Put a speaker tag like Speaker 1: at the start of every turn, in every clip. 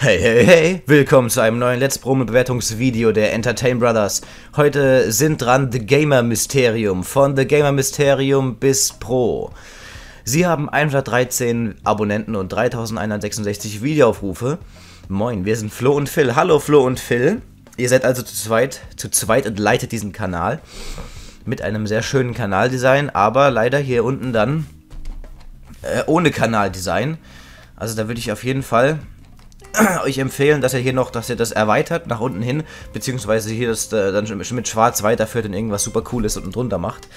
Speaker 1: Hey, hey, hey! Willkommen zu einem neuen Let's Promo Bewertungsvideo der Entertain Brothers. Heute sind dran The Gamer Mysterium, von The Gamer Mysterium bis Pro. Sie haben 113 Abonnenten und 3166 Videoaufrufe. Moin, wir sind Flo und Phil. Hallo Flo und Phil. Ihr seid also zu zweit, zu zweit und leitet diesen Kanal. Mit einem sehr schönen Kanaldesign, aber leider hier unten dann äh, ohne Kanaldesign. Also da würde ich auf jeden Fall euch empfehlen, dass ihr hier noch, dass ihr das erweitert nach unten hin, beziehungsweise hier das äh, dann mit schwarz weiterführt und irgendwas super cooles unten drunter macht.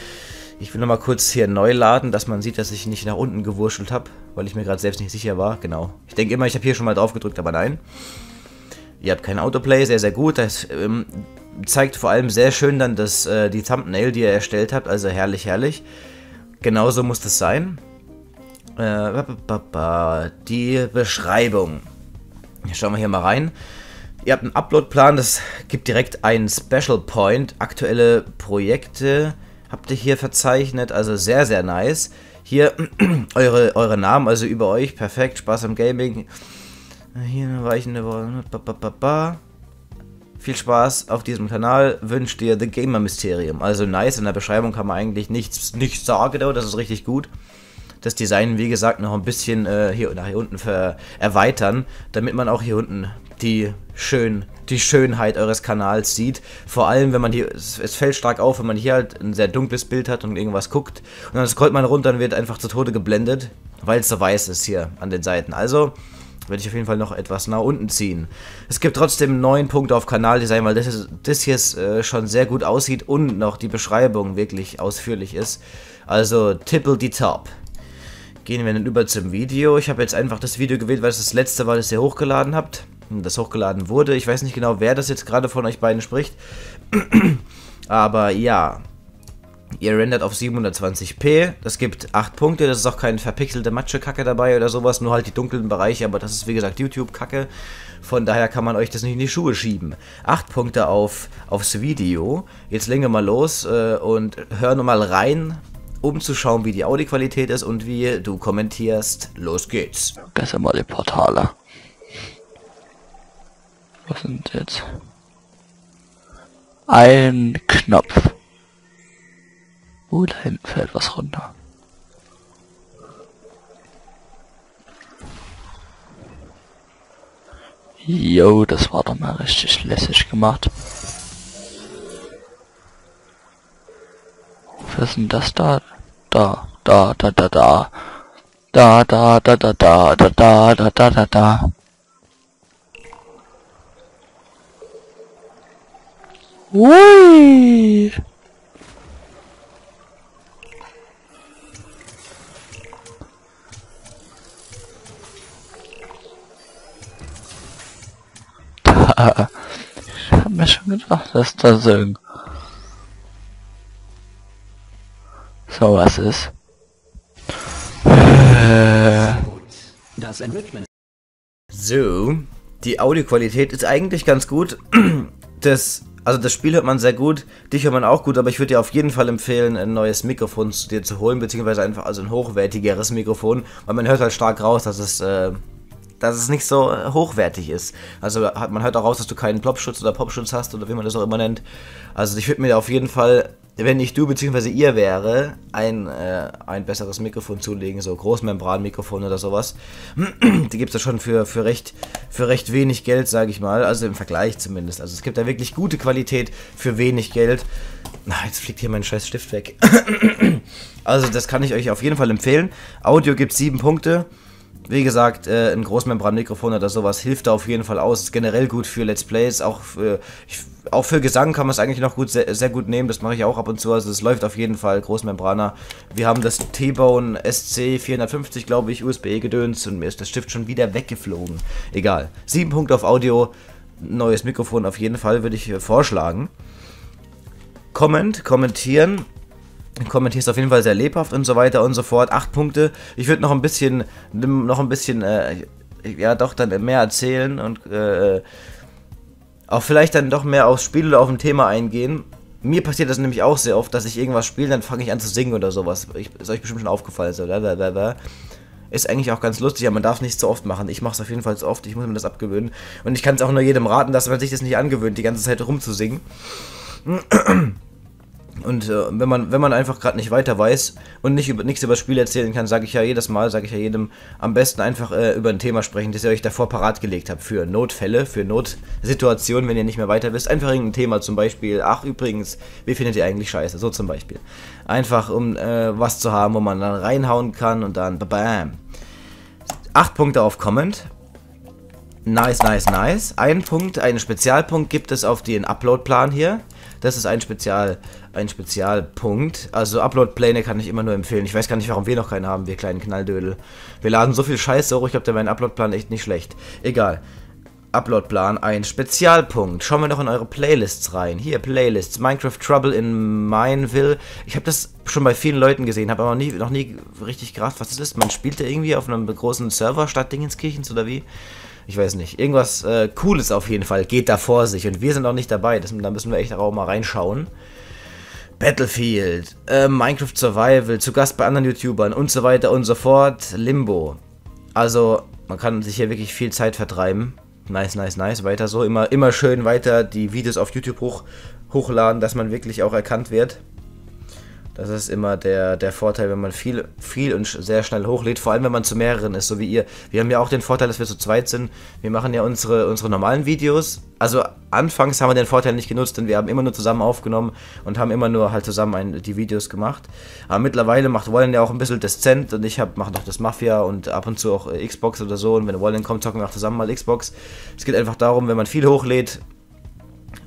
Speaker 1: Ich will nochmal kurz hier neu laden, dass man sieht, dass ich nicht nach unten gewurschtelt habe, weil ich mir gerade selbst nicht sicher war. Genau. Ich denke immer, ich habe hier schon mal drauf gedrückt, aber nein. Ihr habt kein Autoplay, sehr, sehr gut. Das ähm, zeigt vor allem sehr schön dann das, äh, die Thumbnail, die ihr erstellt habt. Also herrlich, herrlich. Genauso muss das sein. Äh, die Beschreibung. Schauen wir hier mal rein. Ihr habt einen Uploadplan, das gibt direkt einen Special Point. Aktuelle Projekte habt ihr hier verzeichnet, also sehr, sehr nice. Hier eure, eure Namen, also über euch, perfekt, Spaß am Gaming. Hier eine weichende Worte. Viel Spaß auf diesem Kanal wünscht dir The Gamer Mysterium. Also nice, in der Beschreibung kann man eigentlich nichts, nichts sagen, das ist richtig gut das Design, wie gesagt, noch ein bisschen äh, hier, nach hier unten erweitern, damit man auch hier unten die schön die Schönheit eures Kanals sieht. Vor allem, wenn man hier, es, es, fällt stark auf, wenn man hier halt ein sehr dunkles Bild hat und irgendwas guckt. Und dann scrollt man runter und wird einfach zu Tode geblendet, weil es so weiß ist hier an den Seiten. Also werde ich auf jeden Fall noch etwas nach unten ziehen. Es gibt trotzdem neun Punkte auf Kanaldesign, weil das, ist, das hier äh, schon sehr gut aussieht und noch die Beschreibung wirklich ausführlich ist. Also tippel die top. Gehen wir dann über zum Video. Ich habe jetzt einfach das Video gewählt, weil es das letzte war, das ihr hochgeladen habt. Das hochgeladen wurde. Ich weiß nicht genau, wer das jetzt gerade von euch beiden spricht. Aber ja. Ihr rendert auf 720p. Das gibt 8 Punkte. Das ist auch keine verpixelte Matsche-Kacke dabei oder sowas. Nur halt die dunklen Bereiche. Aber das ist wie gesagt YouTube-Kacke. Von daher kann man euch das nicht in die Schuhe schieben. 8 Punkte auf, aufs Video. Jetzt legen wir mal los äh, und hören mal rein, um zu schauen, wie die Audioqualität ist und wie du kommentierst. Los geht's.
Speaker 2: Besser mal die Portale. Was sind jetzt? Ein Knopf. Uh, da hinten fällt was runter. Jo, das war doch mal richtig lässig gemacht. Was ist denn das da? Da, da, da, da, da. Da, da, da, da, da, da, da, da, da, da, da. Ui. Da. Ich hab mir schon gedacht, dass da so So was ist.
Speaker 1: Das Enrichment. So, die Audioqualität ist eigentlich ganz gut. Das, also das Spiel hört man sehr gut, dich hört man auch gut, aber ich würde dir auf jeden Fall empfehlen, ein neues Mikrofon zu dir zu holen, beziehungsweise einfach also ein hochwertigeres Mikrofon, weil man hört halt stark raus, dass es äh, dass es nicht so hochwertig ist. Also man hört auch raus, dass du keinen Plopschutz oder Popschutz hast oder wie man das auch immer nennt. Also ich würde mir auf jeden Fall wenn ich du bzw. ihr wäre, ein, äh, ein besseres Mikrofon zulegen, so Großmembranmikrofon oder sowas. Die gibt es ja schon für, für, recht, für recht wenig Geld, sage ich mal. Also im Vergleich zumindest. Also es gibt da wirklich gute Qualität für wenig Geld. Na, jetzt fliegt hier mein scheiß Stift weg. also das kann ich euch auf jeden Fall empfehlen. Audio gibt sieben Punkte. Wie gesagt, äh, ein Großmembran-Mikrofon oder sowas hilft da auf jeden Fall aus. Ist generell gut für Let's Plays. Auch für, ich, auch für Gesang kann man es eigentlich noch gut, sehr, sehr gut nehmen. Das mache ich auch ab und zu. Also es läuft auf jeden Fall. Großmembraner. Wir haben das T-Bone SC 450, glaube ich, USB-Gedöns und mir ist das Stift schon wieder weggeflogen. Egal. Sieben Punkte auf Audio. Neues Mikrofon auf jeden Fall würde ich äh, vorschlagen. Comment, kommentieren kommentierst auf jeden Fall sehr lebhaft und so weiter und so fort. Acht Punkte. Ich würde noch ein bisschen, noch ein bisschen, äh, ja doch dann mehr erzählen und äh, auch vielleicht dann doch mehr aufs Spiel oder auf ein Thema eingehen. Mir passiert das nämlich auch sehr oft, dass ich irgendwas spiele, dann fange ich an zu singen oder sowas. Ich, ist euch bestimmt schon aufgefallen. So, blablabla. Ist eigentlich auch ganz lustig, aber man darf es nicht so oft machen. Ich mache es auf jeden Fall so oft, ich muss mir das abgewöhnen. Und ich kann es auch nur jedem raten, dass man sich das nicht angewöhnt, die ganze Zeit rumzusingen. Und äh, wenn man wenn man einfach gerade nicht weiter weiß und nicht über nichts über das Spiel erzählen kann, sage ich ja jedes Mal, sage ich ja jedem, am besten einfach äh, über ein Thema sprechen, das ihr euch davor parat gelegt habt für Notfälle, für Notsituationen, wenn ihr nicht mehr weiter wisst. Einfach irgendein Thema, zum Beispiel, ach übrigens, wie findet ihr eigentlich Scheiße? So zum Beispiel. Einfach um äh, was zu haben, wo man dann reinhauen kann und dann bam. Acht Punkte auf Comment. Nice, nice, nice. Ein Punkt, einen Spezialpunkt gibt es auf den Upload-Plan hier. Das ist ein Spezial, ein Spezialpunkt. Also Upload-Pläne kann ich immer nur empfehlen. Ich weiß gar nicht, warum wir noch keinen haben, wir kleinen Knalldödel. Wir laden so viel Scheiße hoch, ich glaube, der wäre ein Upload-Plan echt nicht schlecht. Egal. Upload-Plan, ein Spezialpunkt. Schauen wir noch in eure Playlists rein. Hier, Playlists. Minecraft Trouble in Mineville. Ich habe das schon bei vielen Leuten gesehen, habe aber noch nie, noch nie richtig gerafft, was das ist. Man spielt da irgendwie auf einem großen Server statt Dingenskirchens oder wie? Ich weiß nicht, irgendwas äh, Cooles auf jeden Fall geht da vor sich und wir sind auch nicht dabei. Das, da müssen wir echt auch mal reinschauen. Battlefield, äh, Minecraft Survival, zu Gast bei anderen YouTubern und so weiter und so fort. Limbo. Also, man kann sich hier wirklich viel Zeit vertreiben. Nice, nice, nice. Weiter so. Immer, immer schön weiter die Videos auf YouTube hoch, hochladen, dass man wirklich auch erkannt wird. Das ist immer der, der Vorteil, wenn man viel, viel und sehr schnell hochlädt, vor allem wenn man zu mehreren ist, so wie ihr. Wir haben ja auch den Vorteil, dass wir zu zweit sind. Wir machen ja unsere, unsere normalen Videos. Also anfangs haben wir den Vorteil nicht genutzt, denn wir haben immer nur zusammen aufgenommen und haben immer nur halt zusammen ein, die Videos gemacht. Aber mittlerweile macht Wallen ja auch ein bisschen Deszent und ich mache noch das Mafia und ab und zu auch Xbox oder so. Und wenn Wallen kommt, zocken wir auch zusammen mal Xbox. Es geht einfach darum, wenn man viel hochlädt,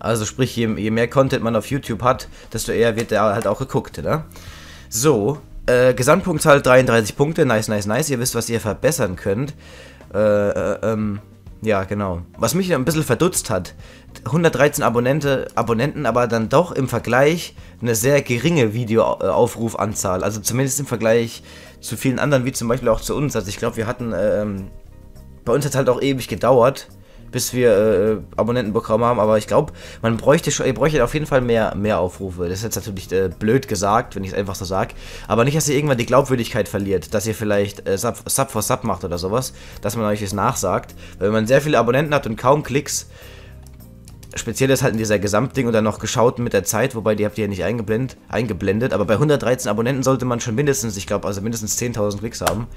Speaker 1: also sprich, je, je, mehr Content man auf YouTube hat, desto eher wird der halt auch geguckt, ne? So, äh, Gesamtpunktzahl 33 Punkte, nice, nice, nice. Ihr wisst, was ihr verbessern könnt. Äh, äh, ähm, ja, genau. Was mich ein bisschen verdutzt hat, 113 Abonnente, Abonnenten, aber dann doch im Vergleich eine sehr geringe Videoaufrufanzahl. Also zumindest im Vergleich zu vielen anderen, wie zum Beispiel auch zu uns. Also ich glaube, wir hatten, ähm, bei uns hat es halt auch ewig gedauert, bis wir äh, Abonnenten bekommen haben. Aber ich glaube, man bräuchte schon, ihr bräuchtet auf jeden Fall mehr, mehr Aufrufe. Das ist jetzt natürlich äh, blöd gesagt, wenn ich es einfach so sage. Aber nicht, dass ihr irgendwann die Glaubwürdigkeit verliert, dass ihr vielleicht äh, Sub, Sub for Sub macht oder sowas, dass man euch das nachsagt. Weil wenn man sehr viele Abonnenten hat und kaum Klicks, speziell ist halt in dieser Gesamtding und dann noch geschaut mit der Zeit, wobei die habt ihr ja nicht eingeblendet, eingeblendet. Aber bei 113 Abonnenten sollte man schon mindestens, ich glaube, also mindestens 10.000 Klicks haben.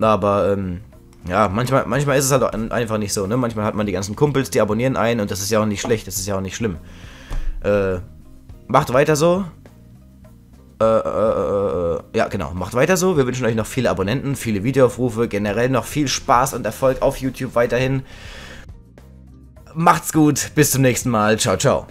Speaker 1: Aber, ähm, ja, manchmal, manchmal ist es halt einfach nicht so, ne? Manchmal hat man die ganzen Kumpels, die abonnieren einen und das ist ja auch nicht schlecht, das ist ja auch nicht schlimm. Äh, macht weiter so. Äh, äh, äh, äh, ja, genau, macht weiter so. Wir wünschen euch noch viele Abonnenten, viele Videoaufrufe, generell noch viel Spaß und Erfolg auf YouTube weiterhin. Macht's gut, bis zum nächsten Mal. Ciao, ciao.